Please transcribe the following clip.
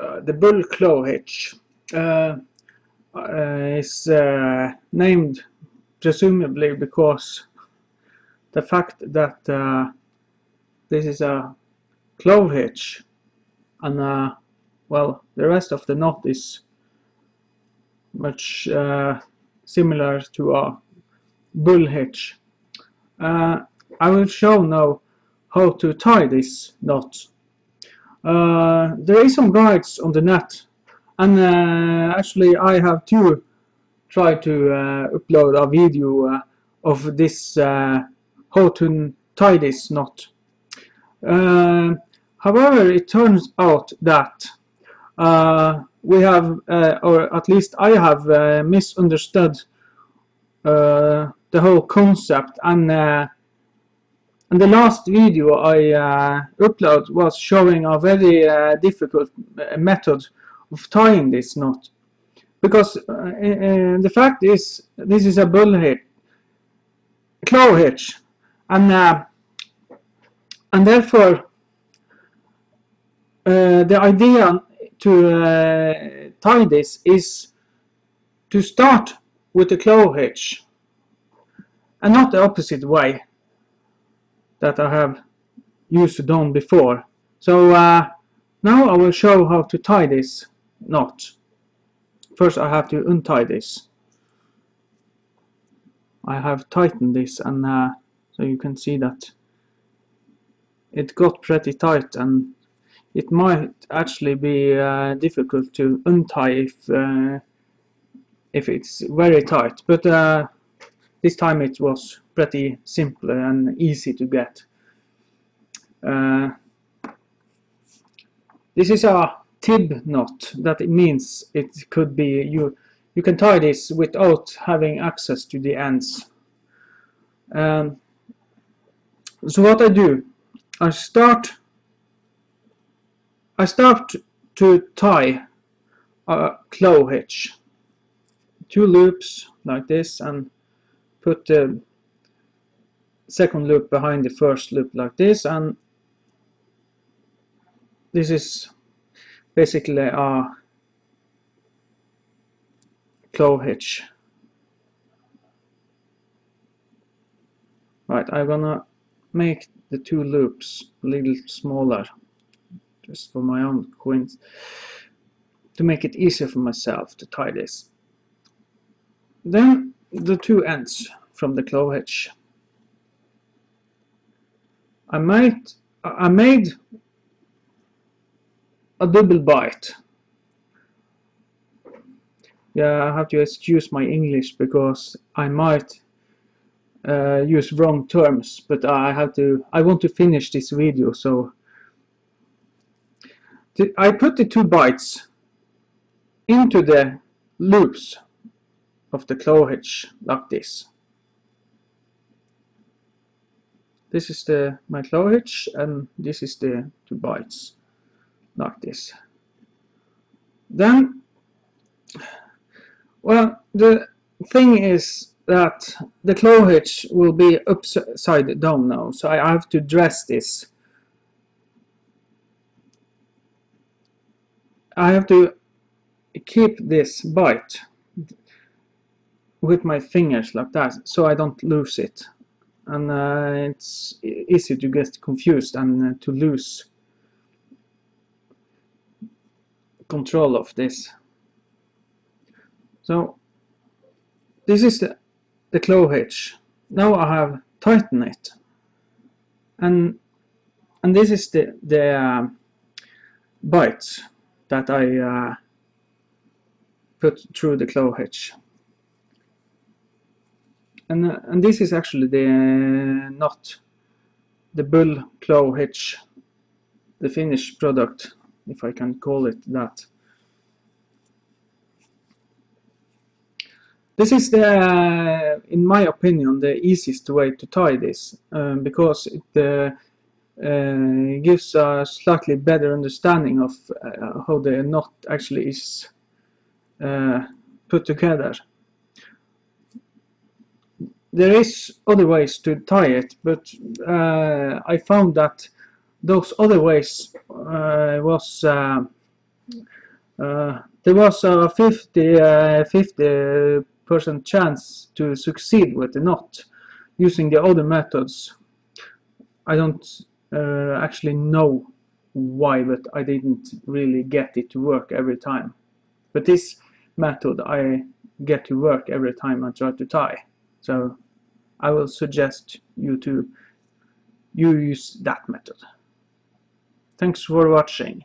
uh, the bull clove hitch uh, uh, is named presumably because the fact that this is a clove hitch and uh, well the rest of the knot is much uh, similar to a bull hitch. Uh, I will show now how to tie this knot. Uh, there is some guides on the net and uh, actually I have to try to uh, upload a video uh, of this uh, how to tie this knot. Uh, however, it turns out that uh, we have, or at least I have misunderstood the whole concept and and the last video I uh, uploaded was showing a very uh, difficult uh, method of tying this knot. Because uh, uh, the fact is this is a bull hitch clove hitch. And uh, and therefore the idea to tie this is to start with the clove hitch and not the opposite way that I have used done before. So uh, now I will show how to tie this knot. First I have to untie this. I have tightened this and uh, so you can see that it got pretty tight and it might actually be uh, difficult to untie if uh, if it's very tight but uh, this time it was pretty simple and easy to get. Uh, this is a TIB knot that it means it could be you you can tie this without having access to the ends. Um, so what I do I start I start to tie a clove hitch. Two loops like this and put the second loop behind the first loop like this and this is basically a clove hitch. Right I'm gonna make the two loops a little smaller just for my own coins to make it easier for myself to tie this. Then the two ends from the clove hitch I might I made a double bight yeah I have to excuse my English because I might uh, use wrong terms but I have to I want to finish this video so. I put the two bights into the loops of the clove hitch like this this is the hitch and this is the two bights like this. Then well the thing is that the clove hitch will be upside down now so I have to dress this. I have to keep this bight with my fingers like that so I don't lose it and uh, it's easy to get confused and uh, to lose control of this. So this is the, the clove hitch now I have tightened it. And and this is the the uh, bights that I uh, put through the clove hitch and, uh, and this is actually the uh, knot the bull clove hitch the finished product if I can call it that. This is the uh, in my opinion the easiest way to tie this um, because it uh, uh, gives a slightly better understanding of uh, how the knot actually is uh, put together there is other ways to tie it but uh, I found that those other ways uh, was uh, uh, there was a 50 uh, 50 percent chance to succeed with the knot using the other methods. I don't uh, actually know why but I didn't really get it to work every time. But this method I get to work every time I try to tie so I will suggest you to use that method. Thanks for watching